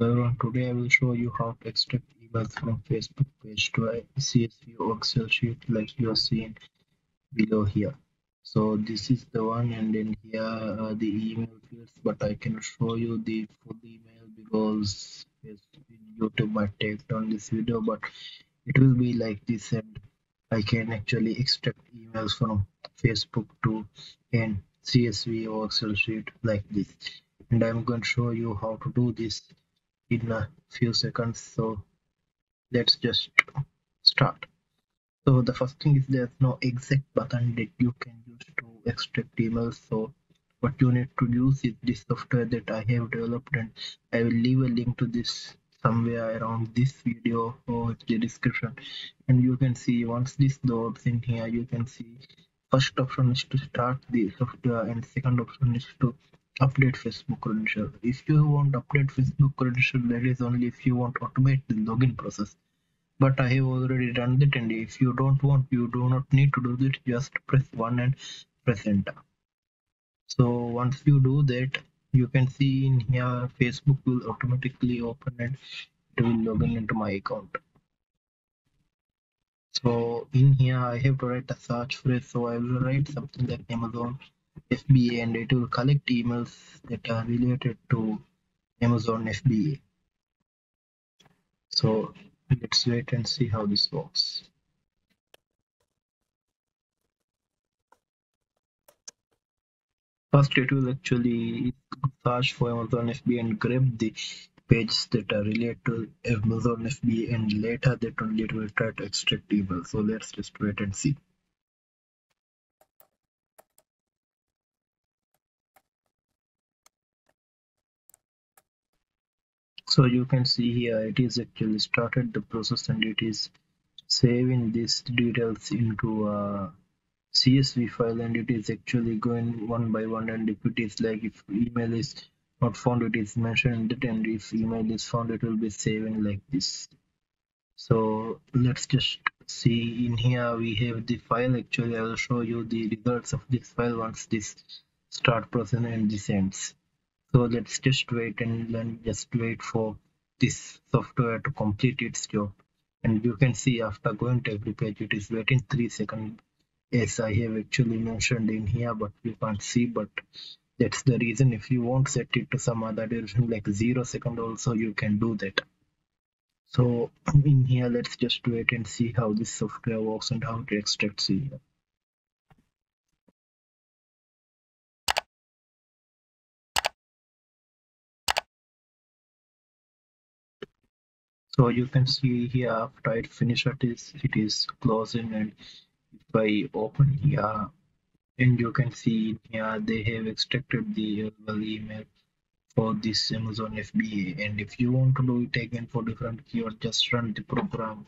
Hello, today I will show you how to extract emails from Facebook page to a CSV or Excel sheet like you are seeing below here. So this is the one and then here are the email fields but I can show you the full email because YouTube might take down this video but it will be like this and I can actually extract emails from Facebook to an CSV or Excel sheet like this and I'm going to show you how to do this in a few seconds so let's just start. So the first thing is there's no exact button that you can use to extract emails so what you need to use is this software that I have developed and I will leave a link to this somewhere around this video or the description. And you can see once this loads in here you can see first option is to start the software and second option is to update Facebook credential. If you want update Facebook credential, that is only if you want to automate the login process. But I have already done that and if you don't want, you do not need to do that, just press 1 and press enter. So once you do that, you can see in here Facebook will automatically open and it will log in into my account. So in here I have to write a search phrase, so I will write something like Amazon FBA and it will collect emails that are related to Amazon FBA. So let's wait and see how this works. First, it will actually search for Amazon FBA and grab the pages that are related to Amazon FBA and later that only it will try to extract email. So let's just wait and see. So you can see here it is actually started the process and it is saving these details into a csv file and it is actually going one by one and if it is like if email is not found it is mentioned that and if email is found it will be saving like this. So let's just see in here we have the file. Actually i will show you the results of this file once this start process and this ends so let's just wait and then just wait for this software to complete its job. And you can see after going to every page it is waiting three seconds. As i have actually mentioned in here but you can't see but that's the reason. If you want set it to some other duration like zero second also you can do that. So in here let's just wait and see how this software works and how it extracts here so you can see here after it finish it is it is closing and if i open here and you can see here they have extracted the email for this amazon fba and if you want to do it again for different keyword just run the program